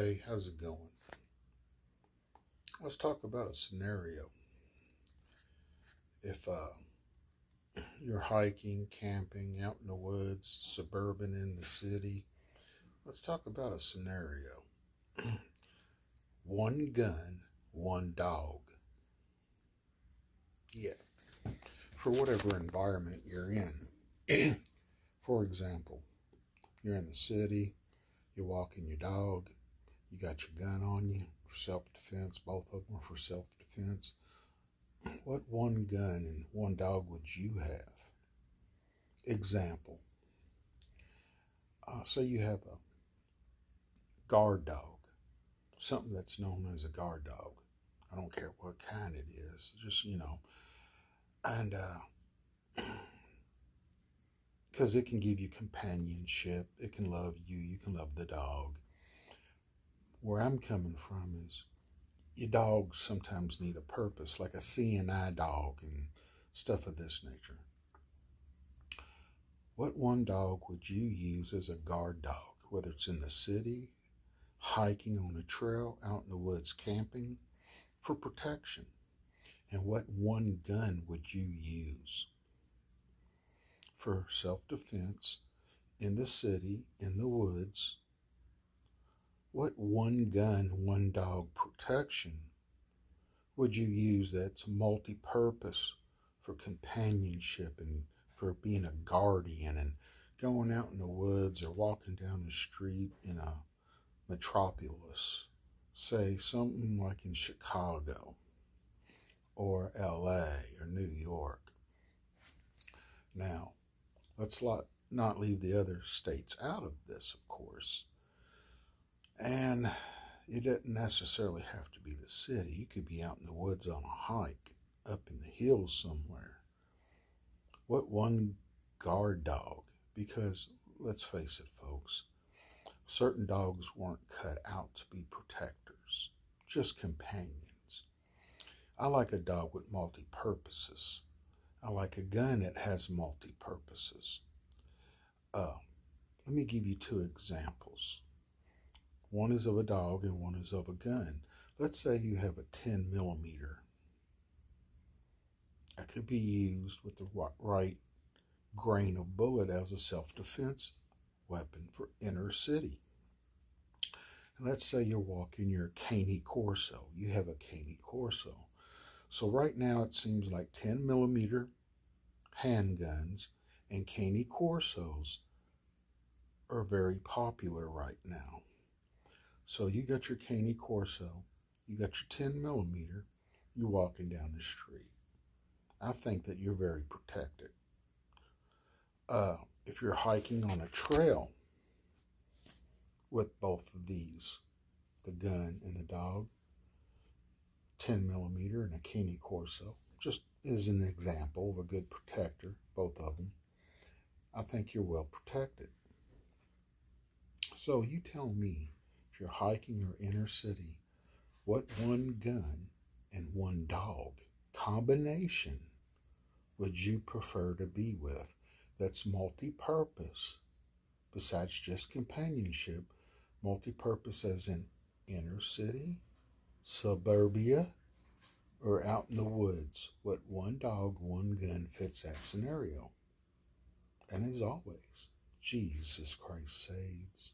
Hey, how's it going? Let's talk about a scenario. If uh, you're hiking, camping, out in the woods, suburban in the city, let's talk about a scenario. one gun, one dog. Yeah, for whatever environment you're in. for example, you're in the city, you're walking your dog, you got your gun on you for self defense, both of them are for self defense. What one gun and one dog would you have? Example. Uh, say you have a guard dog, something that's known as a guard dog. I don't care what kind it is, just, you know. And, uh, because it can give you companionship, it can love you, you can love the dog where I'm coming from is your dogs sometimes need a purpose, like a CNI dog and stuff of this nature. What one dog would you use as a guard dog, whether it's in the city, hiking on a trail, out in the woods camping, for protection? And what one gun would you use for self defense in the city, in the woods, what one gun, one dog protection would you use that's multi purpose for companionship and for being a guardian and going out in the woods or walking down the street in a metropolis? Say something like in Chicago or LA or New York. Now, let's not leave the other states out of this, of course. And it doesn't necessarily have to be the city. You could be out in the woods on a hike up in the hills somewhere. What one guard dog? Because let's face it, folks, certain dogs weren't cut out to be protectors, just companions. I like a dog with multi purposes. I like a gun that has multi purposes. Uh, let me give you two examples. One is of a dog and one is of a gun. Let's say you have a 10 millimeter. That could be used with the right grain of bullet as a self defense weapon for inner city. And let's say you're walking your Cane Corso. You have a Cane Corso. So right now it seems like 10 millimeter handguns and Cane Corsos are very popular right now. So you got your Cane Corso, you got your 10 millimeter, you're walking down the street. I think that you're very protected. Uh, if you're hiking on a trail with both of these, the gun and the dog, 10 millimeter and a Cane Corso, just as an example of a good protector, both of them, I think you're well protected. So you tell me you're hiking or inner city, what one gun and one dog combination would you prefer to be with that's multi purpose besides just companionship? Multi purpose as in inner city, suburbia, or out in the woods. What one dog, one gun fits that scenario. And as always, Jesus Christ saves.